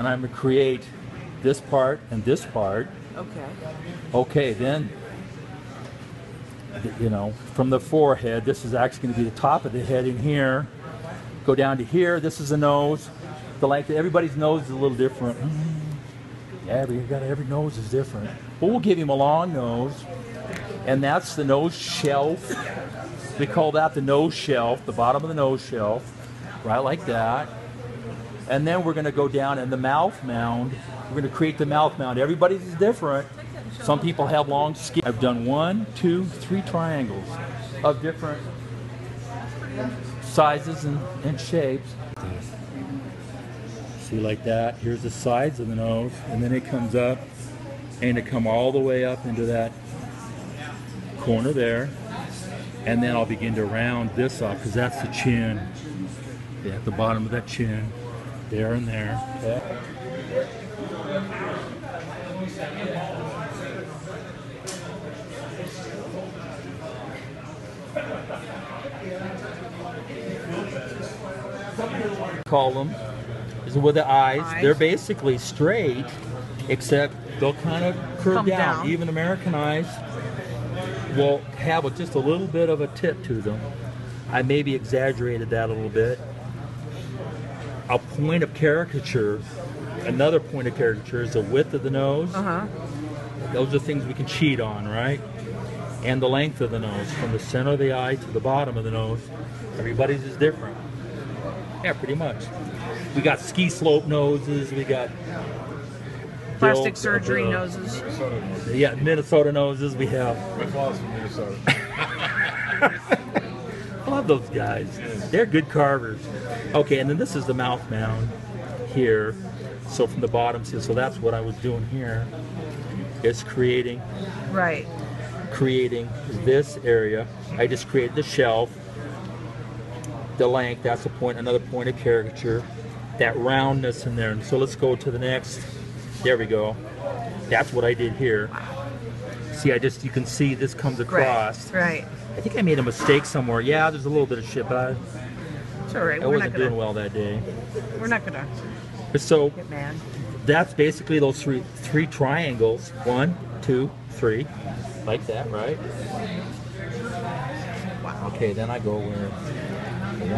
and I'm going to create this part and this part. Okay. Okay, then, you know, from the forehead, this is actually going to be the top of the head in here. Go down to here. This is the nose. The length. Everybody's nose is a little different. Mm-hmm. Yeah, but you got every nose is different. But we'll give him a long nose, and that's the nose shelf. We call that the nose shelf, the bottom of the nose shelf, right like that. And then we're going to go down in the mouth mound. We're going to create the mouth mound. Everybody's is different. Some people have long skin. I've done one, two, three triangles of different sizes and, and shapes. See like that. Here's the sides of the nose, and then it comes up, and it come all the way up into that corner there. And then I'll begin to round this off because that's the chin. Yeah, at the bottom of that chin, there and there. Okay. Call them is with the eyes. Eyes. They're basically straight, except they'll kind of curve down. down. Even American eyes will have a, just a little bit of a tip to them. I maybe exaggerated that a little bit. A point of caricature, another point of caricature is the width of the nose. Uh huh. Those are things we can cheat on, right? And the length of the nose, from the center of the eye to the bottom of the nose. Everybody's is different. Yeah, pretty much. We got ski slope noses. We got Plastic built- surgery uh, noses. Yeah, Minnesota noses. We have. My father's from Minnesota. I love those guys. They're good carvers. Okay, and then this is the mouth mound here. So from the bottom, see, so that's what I was doing here. It's creating Right. creating this area. I just created the shelf, the length, that's a point, another point of caricature, that roundness in there. And so let's go to the next. There we go. That's what I did here. See, I just, you can see this comes across. Right. Right. I think I made a mistake somewhere. Yeah, there's a little bit of shit, but I, It's all right. I We're wasn't gonna. doing well that day. We're not gonna But so get mad. that's basically those three three triangles. One, two, three, like that, right? Wow. Okay, then I go where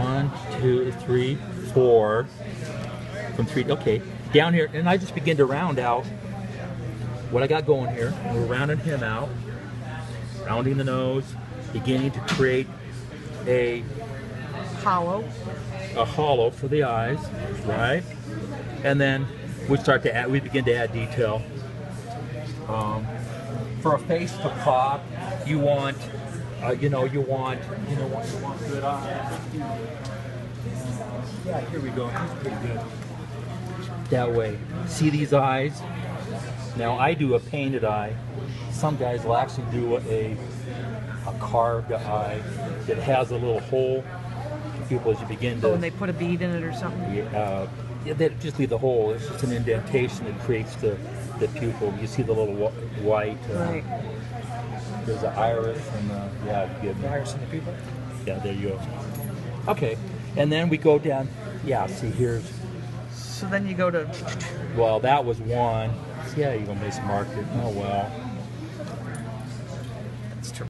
one, two, three, four. From three, okay, down here, and I just begin to round out what I got going here. We're rounding him out, rounding the nose, beginning to create a Hollow. a hollow for the eyes, right? And then we start to add, we begin to add detail. Um, for a face to pop, you want, uh, you know, you want, you know, what you want good eyes. Yeah, here we go. He's pretty good. That way. See these eyes? Now I do a painted eye. Some guys will actually do a a carved eye that has a little hole. People as you begin to Oh, and they put a bead in it or something. yeah, uh, yeah, they just leave the hole. It's just an indentation that creates the, the pupil. You see the little wh- white. Uh, Right. There's the iris and the, yeah, good. The iris and the pupil? Yeah, there you go. Okay, and then we go down. Yeah, see here's, So then you go to well, that was one. See you're gonna mismark market. Oh well.